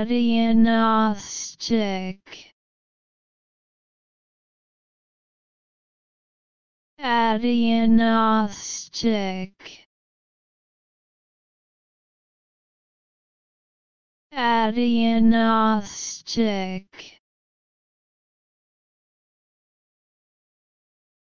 Adiagnostic Adiagnostic Adiagnostic